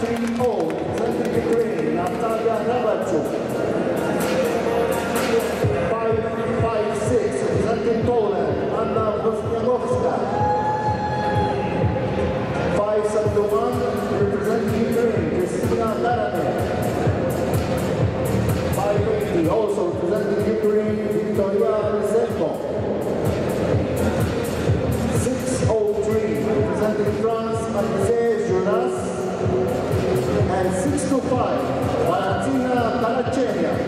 team four, Sophie Natalia Five, five, six, Poland, Anna Five, seven, one, representing Ukraine, also representing Ukraine, Victoria 这里